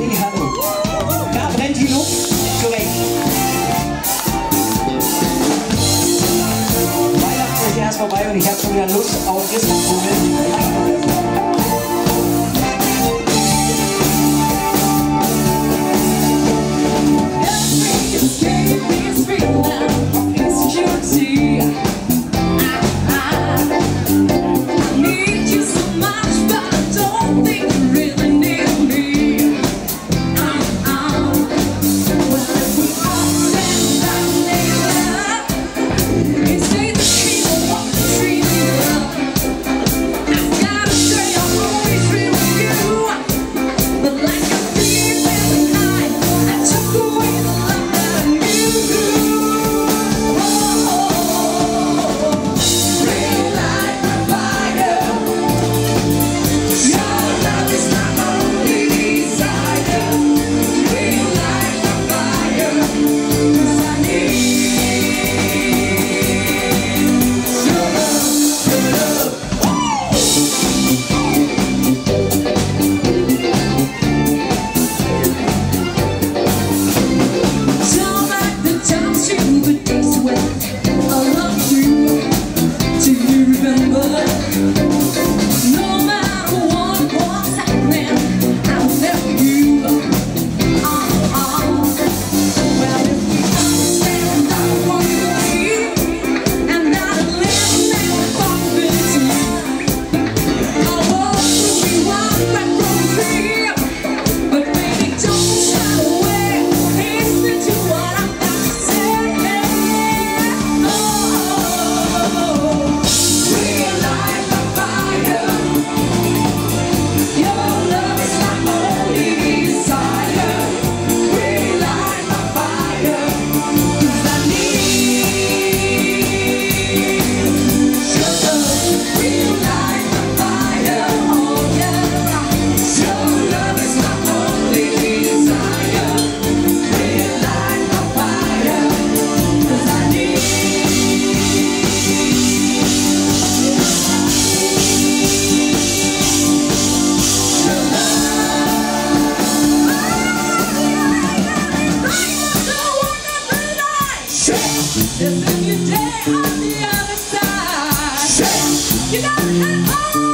Hallihallo. Da brennt die Luft. Zurecht. Weihnachten ist erst vorbei und ich habe schon wieder Lust auf Just the you day on the other side. Shake. You gotta have all.